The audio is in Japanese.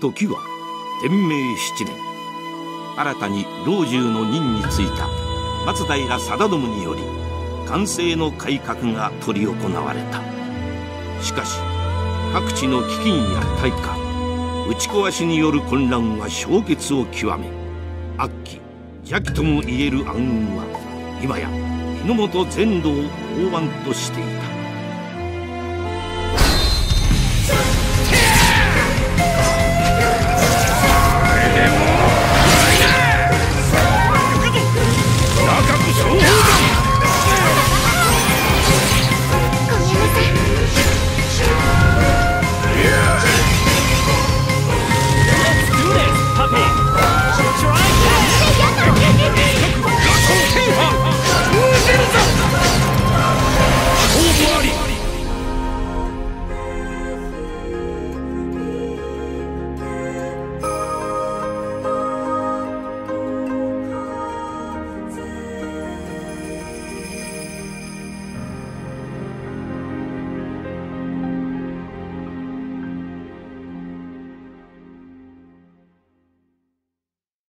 時は天明七年。新たに老中の任に就いた松平定信により完成の改革が執り行われた。しかし各地の飢饉や大火打ち壊しによる混乱は消滅を極め悪鬼邪気ともいえる暗雲は今や日の本全土を大湾としていた。